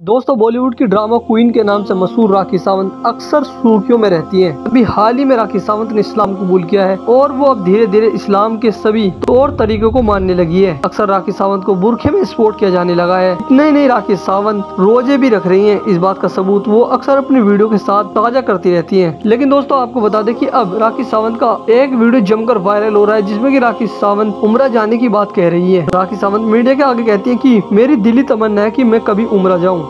दोस्तों बॉलीवुड की drama queen के नाम से मशहूर राखी सावंत अक्सर सुर्खियों में रहती हैं। अभी हाल ही में राखी सावंत ने इस्लाम कबूल किया है और वो अब धीरे धीरे इस्लाम के सभी तौर तरीकों को मानने लगी है। अक्सर राखी सावंत को बुरखे में स्पोर्ट किया जाने लगा है। नहीं नहीं राखी सावंत रोज़े भी रख रही है। इस बात का सबूत वो अक्सर अपनी वीडियो के साथ ताज़ा करती रहती है। लेकिन दोस्तों, आपको बता दें की अब राखी सावंत का एक वीडियो जमकर वायरल हो रहा है, जिसमें की राखी सावंत उमरा जाने की बात कह रही है। राखी सावंत मीडिया के आगे कहती है की, मेरी दिली तमन्ना है की मैं कभी उमरा जाऊँ।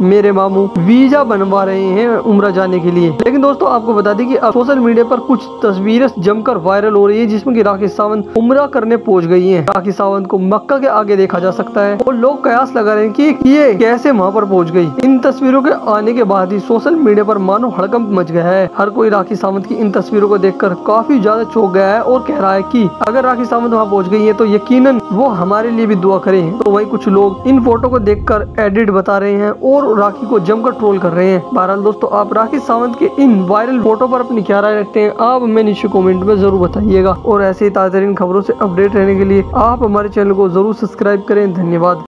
मेरे मामू वीज़ा बनवा रहे हैं उम्र जाने के लिए। लेकिन दोस्तों, आपको बता दें कि अब सोशल मीडिया पर कुछ तस्वीरें जमकर वायरल हो रही है, जिसमें कि राखी सावंत उम्र करने पहुँच गई हैं। राखी सावंत को मक्का के आगे देखा जा सकता है और लोग कयास लगा रहे हैं कि ये कैसे वहाँ पर पहुँच गई। इन तस्वीरों के आने के बाद ही सोशल मीडिया पर मानो हड़कंप मच गया है। हर कोई राखी सावंत की इन तस्वीरों को देखकर काफ़ी ज़्यादा चौक गया है और कह रहा है की अगर राखी सावंत वहाँ पहुँच गई है तो यकीन वो हमारे लिए भी दुआ करें। तो वही कुछ लोग इन फ़ोटो को देखकर एडिट बता रहे हैं और राखी को जमकर ट्रोल कर रहे हैं। बहरहाल दोस्तों, आप राखी सावंत के इन वायरल फ़ोटो पर अपनी क्या राय रखते हैं, आप हमें नीचे कॉमेंट में ज़रूर बताइएगा। और ऐसे ही ताजरीन खबरों से अपडेट रहने के लिए आप हमारे चैनल को ज़रूर सब्सक्राइब करें। धन्यवाद।